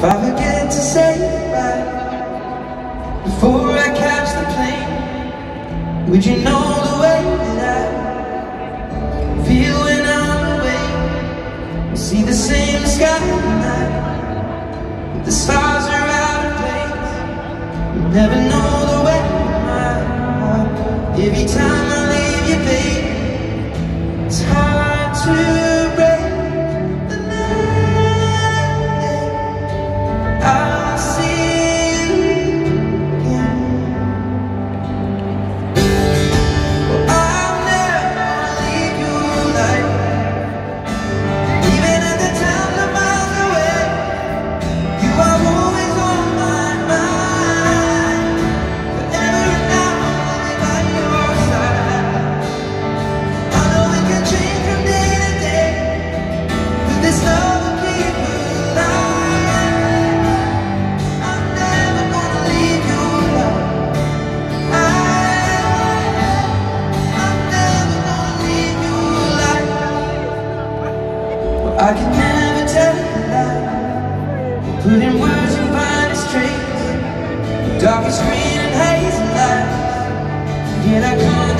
If I forget to say goodbye Before I catch the plane Would you know the way that I Feel when I'm away? See the same sky tonight But The stars are out of place. You never know the way Every time I can never tell you that in Darkest green and hazy lights. Yet I can't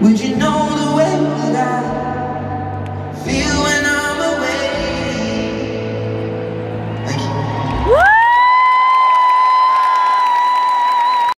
Would you know